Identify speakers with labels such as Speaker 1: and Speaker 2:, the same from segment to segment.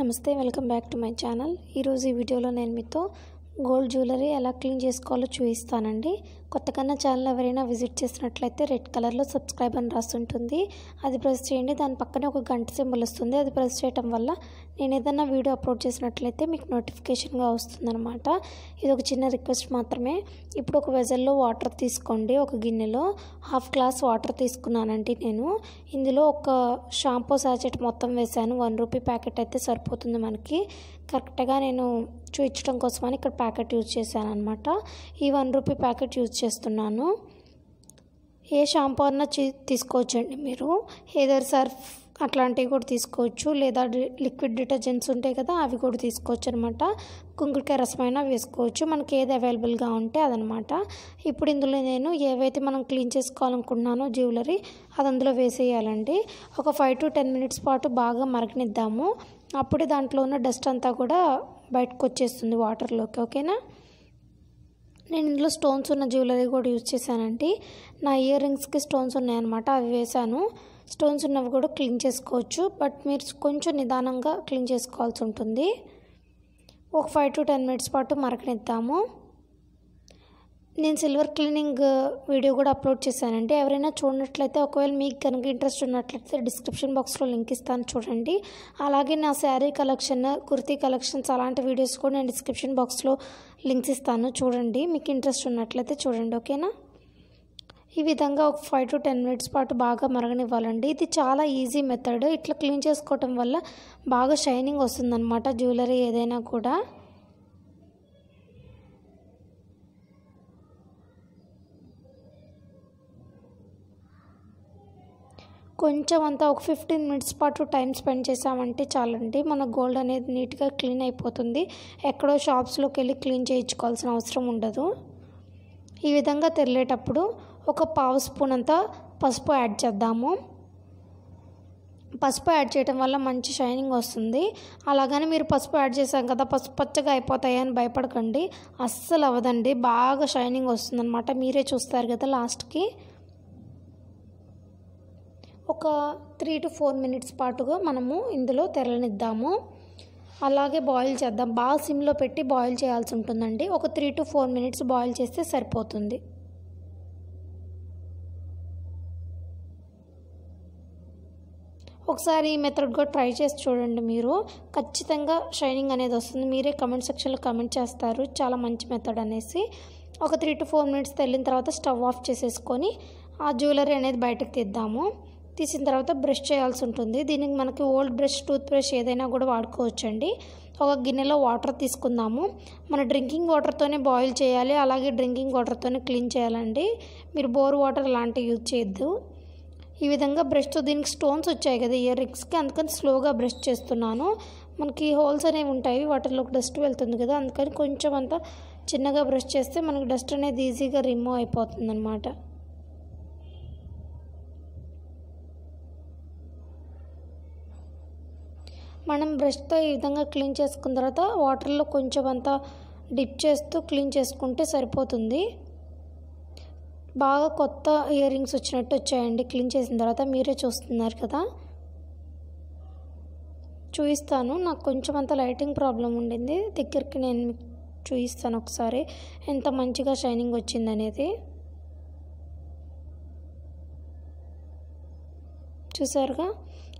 Speaker 1: నమస్తే welcome back to my channel. ఈరోజు ఈ వీడియోలో నేను మీతో గోల్డ్ జ్యువెలరీ ఎలా క్లీన్ చేసుకోవాలో చూపిస్తానండి. కొత్తకన్నా ఛానల్ ఎవరైనా విజిట్ చేసినట్లయితే రెడ్ కలర్లో సబ్స్క్రైబ్ అని రాస్తుంటుంది అది ప్రెస్ చేయండి. దాని పక్కనే ఒక గంట సింబల్ వస్తుంది. అది ప్రెస్ చేయటం వల్ల నేను ఏదైనా వీడియో అప్లోడ్ చేసినట్లయితే మీకు నోటిఫికేషన్గా వస్తుందన్నమాట. ఇది ఒక చిన్న రిక్వెస్ట్ మాత్రమే. ఇప్పుడు ఒక వెజల్లో వాటర్ తీసుకోండి. ఒక గిన్నెలో హాఫ్ గ్లాస్ వాటర్ తీసుకున్నానండి నేను. ఇందులో ఒక షాంపూ సాచెట్ మొత్తం వేసాను వన్ రూపీ ప్యాకెట్ అయితే సరిపోతుంది మనకి. కరెక్ట్గా నేను చూపించడం కోసమని ఇక్కడ ప్యాకెట్ యూజ్ చేశాను అనమాట ఈ వన్ రూపీ ప్యాకెట్ యూజ్ చేస్తున్నాను. ఏ షాంపూ అన్నా తీసుకోవచ్చండి మీరు. ఏదర్ సర్ఫ్ అట్లాంటివి కూడా తీసుకోవచ్చు. లేదా లిక్విడ్ డిటర్జెంట్స్ ఉంటాయి కదా అవి కూడా తీసుకోవచ్చు అనమాట కుంకుడుకాయ రసమైనా వేసుకోవచ్చు. మనకి ఏది అవైలబుల్గా ఉంటే అదనమాట. ఇప్పుడు ఇందులో నేను ఏవైతే మనం క్లీన్ చేసుకోవాలనుకుంటున్నానో జ్యువెలరీ అది అందులో వేసేయాలండి. ఒక ఫైవ్ టు టెన్ మినిట్స్ పాటు బాగా మరగనిద్దాము. అప్పుడే దాంట్లో ఉన్న డస్ట్ అంతా కూడా బయటకు వచ్చేస్తుంది వాటర్లోకి ఓకేనా? నేను ఇందులో స్టోన్స్ ఉన్న జ్యువెలరీ కూడా యూజ్ చేశానండి. నా ఇయర్ రింగ్స్కి స్టోన్స్ ఉన్నాయన్నమాట అవి వేశాను. స్టోన్స్ ఉన్నవి కూడా క్లీన్ చేసుకోవచ్చు బట్ మీరు కొంచెం నిదానంగా క్లీన్ చేసుకోవాల్సి ఉంటుంది. ఒక ఫైవ్ టు టెన్ మినిట్స్ పాటు మరకనిద్దాము. నేను సిల్వర్ క్లీనింగ్ వీడియో కూడా అప్లోడ్ చేశానండి. ఎవరైనా చూడనట్లయితే ఒకవేళ మీకు కనుక ఇంట్రెస్ట్ ఉన్నట్లయితే డిస్క్రిప్షన్ బాక్స్లో లింక్ ఇస్తాను చూడండి. అలాగే నా శారీ కలెక్షన్ కుర్తీ కలెక్షన్స్ అలాంటి వీడియోస్ కూడా నేను డిస్క్రిప్షన్ బాక్స్లో లింక్స్ ఇస్తాను చూడండి. మీకు ఇంట్రెస్ట్ ఉన్నట్లయితే చూడండి ఓకేనా? ఈ విధంగా ఒక ఫైవ్ టు టెన్ మినిట్స్ పాటు బాగా మరగనివ్వాలండి. ఇది చాలా ఈజీ మెథడ్. ఇట్లా క్లీన్ చేసుకోవటం వల్ల బాగా షైనింగ్ వస్తుందన్నమాట జ్యువెలరీ ఏదైనా కూడా. కొంచెం అంతా ఒక ఫిఫ్టీన్ మినిట్స్ పాటు టైం స్పెండ్ చేసామంటే చాలండి. మన గోల్డ్ అనేది నీట్గా క్లీన్ అయిపోతుంది. ఎక్కడో షాప్స్లోకి వెళ్ళి క్లీన్ చేయించుకోవాల్సిన అవసరం ఉండదు. ఈ విధంగా తెరలేటప్పుడు ఒక పావు స్పూన్ అంతా పసుపు యాడ్ చేద్దాము. పసుపు యాడ్ చేయడం వల్ల మంచి షైనింగ్ వస్తుంది. అలాగని మీరు పసుపు యాడ్ చేశాం కదా పసుపు పచ్చగా అయిపోతాయని భయపడకండి. అస్సలు అవ్వదండి. బాగా షైనింగ్ వస్తుందన్నమాట. మీరే చూస్తారు కదా లాస్ట్కి ఒక త్రీ టు ఫోర్ మినిట్స్ పాటుగా మనము ఇందులో తెరలనిద్దాము. అలాగే బాయిల్ చేద్దాం. బాగా సిమ్లో పెట్టి బాయిల్ చేయాల్సి ఉంటుందండి. ఒక three to four minutes boil చేస్తే సరిపోతుంది. ఒకసారి ఈ మెథడ్ కూడా ట్రై చేసి చూడండి మీరు. ఖచ్చితంగా షైనింగ్ అనేది వస్తుంది. మీరే కమెంట్ సెక్షన్లో కమెంట్ చేస్తారు. చాలా మంచి మెథడ్ అనేసి. ఒక త్రీ టు ఫోర్ మినిట్స్ తెల్లిన తర్వాత స్టవ్ ఆఫ్ చేసేసుకొని ఆ జ్యువెలరీ అనేది బయటకు తీద్దాము. తీసిన తర్వాత బ్రష్ చేయాల్సి ఉంటుంది. దీనికి మనకి ఓల్డ్ బ్రష్ టూత్ బ్రష్ ఏదైనా కూడా వాడుకోవచ్చండి. ఒక గిన్నెలో వాటర్ తీసుకుందాము. మన డ్రింకింగ్ వాటర్తోనే బాయిల్ చేయాలి. అలాగే డ్రింకింగ్ వాటర్తోనే క్లీన్ చేయాలండి. మీరు బోర్ వాటర్ లాంటివి యూజ్ చేయొద్దు. ఈ విధంగా బ్రష్తో దీనికి స్టోన్స్ వచ్చాయి కదా ఇయర్ రింగ్స్కి. అందుకని స్లోగా బ్రష్ చేస్తున్నాను. మనకి హోల్స్ అనేవి ఉంటాయి. వాటర్లోకి డస్ట్ వెళ్తుంది కదా అందుకని కొంచెం అంతా చిన్నగా బ్రష్ చేస్తే మనకి డస్ట్ అనేది ఈజీగా రిమూవ్ అయిపోతుంది అనమాట మనం బ్రష్తో ఈ విధంగా క్లీన్ చేసుకున్న తర్వాత వాటర్లో కొంచెం అంతా డిప్ చేస్తూ క్లీన్ చేసుకుంటే సరిపోతుంది. బాగా కొత్త ఇయర్ రింగ్స్ వచ్చినట్టు వచ్చాయండి. క్లీన్ చేసిన తర్వాత మీరే చూస్తున్నారు కదా. చూపిస్తాను నాకు కొంచెం అంత లైటింగ్ ప్రాబ్లం ఉండింది. దగ్గరికి నేను చూపిస్తాను ఒకసారి. ఎంత మంచిగా షైనింగ్ వచ్చిందనేది. చూసారుగా?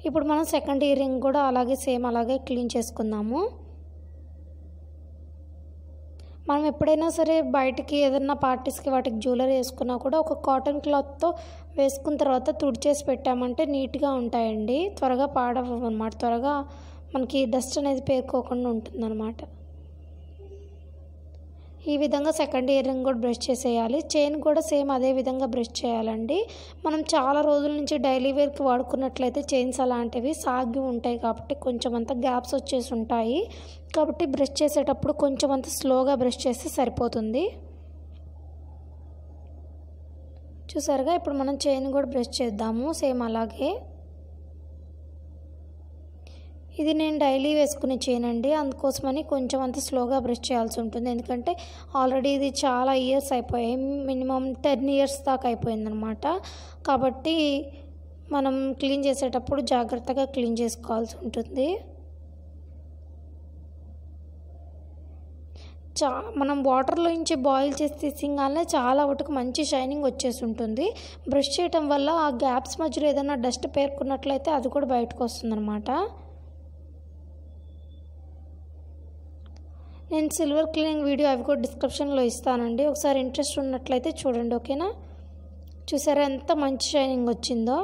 Speaker 1: ఇప్పుడు మనం సెకండ్ ఇయర్ రింగ్ కూడా అలాగే సేమ్ అలాగే క్లీన్ చేసుకుందాము. మనం ఎప్పుడైనా సరే బయటికి ఏదైనా పార్టీస్కి వాటికి జ్యువెలరీ వేసుకున్నా కూడా ఒక కాటన్ క్లాత్తో వేసుకున్న తర్వాత తుడిచేసి పెట్టామంటే నీట్గా ఉంటాయండి. త్వరగా పాడవు అనమాట త్వరగా మనకి డస్ట్ అనేది పేరుకోకుండా ఉంటుందన్నమాట. ఈ విధంగా సెకండ్ ఇయర్ రింగ్ కూడా బ్రష్ చేసేయాలి. చైన్ కూడా సేమ్ అదే విధంగా బ్రష్ చేయాలండి. మనం చాలా రోజుల నుంచి డైలీ వేర్కి వాడుకున్నట్లయితే చైన్స్ అలాంటివి సాగి ఉంటాయి కాబట్టి కొంచెం అంత గ్యాప్స్ వచ్చేసి ఉంటాయి. కాబట్టి బ్రష్ చేసేటప్పుడు కొంచెం అంత స్లోగా బ్రష్ చేస్తే సరిపోతుంది. చూసారుగా? ఇప్పుడు మనం చైన్ కూడా బ్రష్ చేద్దాము. సేమ్ అలాగే. ఇది నేను డైలీ వేసుకునే చైన్ అండి. అందుకోసమని కొంచెం అంత స్లోగా బ్రష్ చేయాల్సి ఉంటుంది. ఎందుకంటే ఆల్రెడీ ఇది చాలా ఇయర్స్ అయిపోయాయి. మినిమం టెన్ ఇయర్స్ దాకా అయిపోయిందనమాట. కాబట్టి మనం క్లీన్ చేసేటప్పుడు జాగ్రత్తగా క్లీన్ చేసుకోవాల్సి ఉంటుంది. చా మనం వాటర్లో నుంచి బాయిల్ చేసి తీసిగానే చాలా వరకు మంచి షైనింగ్ వచ్చేసి ఉంటుంది బ్రష్ చేయటం వల్ల ఆ గ్యాప్స్ మధ్యలో ఏదైనా డస్ట్ పేర్కొన్నట్లయితే అది కూడా బయటకు వస్తుందన్నమాట నేను సిల్వర్ క్లీనింగ్ వీడియో అవి కూడా డిస్క్రిప్షన్లో ఇస్తానండి. ఒకసారి ఇంట్రెస్ట్ ఉన్నట్లయితే చూడండి ఓకేనా? చూసారా ఎంత మంచి షైనింగ్ వచ్చిందో?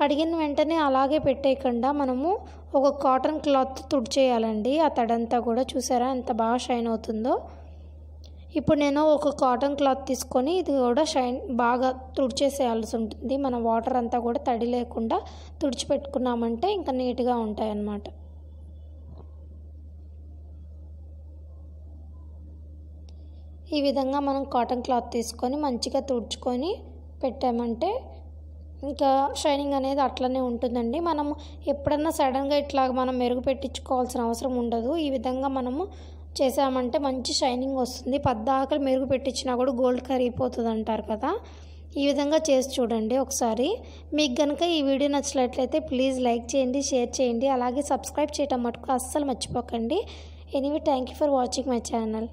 Speaker 1: కడిగిన వెంటనే అలాగే పెట్టేయకుండా మనము ఒక కాటన్ క్లాత్ తుడిచేయాలండి. ఆ తడంతా కూడా చూసారా ఎంత బాగా షైన్ అవుతుందో? ఇప్పుడు నేను ఒక కాటన్ క్లాత్ తీసుకొని ఇది కూడా షైన్ బాగా తుడిచేసేయాల్సి ఉంటుంది. మన వాటర్ అంతా కూడా తడి లేకుండా తుడిచిపెట్టుకున్నామంటే ఇంకా నీట్గా ఉంటాయన్నమాట. ఈ విధంగా మనం కాటన్ క్లాత్ తీసుకొని మంచిగా తుడుచుకొని పెట్టామంటే ఇంకా షైనింగ్ అనేది అట్లనే ఉంటుందండి. మనం ఎప్పుడన్నా సడన్గా ఇట్లా మనం మెరుగు పెట్టించుకోవాల్సిన అవసరం ఉండదు. ఈ విధంగా మనము చేసామంటే మంచి షైనింగ్ వస్తుంది. పద్దాకలు మెరుగు పెట్టించినా కూడా గోల్డ్ కరిగిపోతుంది అంటారు కదా. ఈ విధంగా చేసి చూడండి ఒకసారి. మీకు కనుక ఈ వీడియో నచ్చినట్లయితే ప్లీజ్ లైక్ చేయండి షేర్ చేయండి. అలాగే సబ్స్క్రైబ్ చేయటం మటుకు అస్సలు మర్చిపోకండి. Anyway thank you for watching my channel.